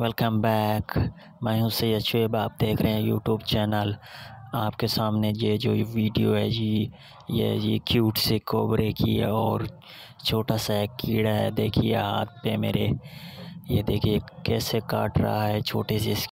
Welcome back. मैं हूँ सैयद शुब आप देख रहे हैं यूट्यूब चैनल। आपके सामने ये जो वीडियो है जी, ये ये क्यूट से कोबरे की है और छोटा सा एक कीड़ा है। देखिए हाथ पे मेरे, ये देखिए कैसे काट रहा है, छोटे से